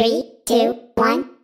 Three, two, one.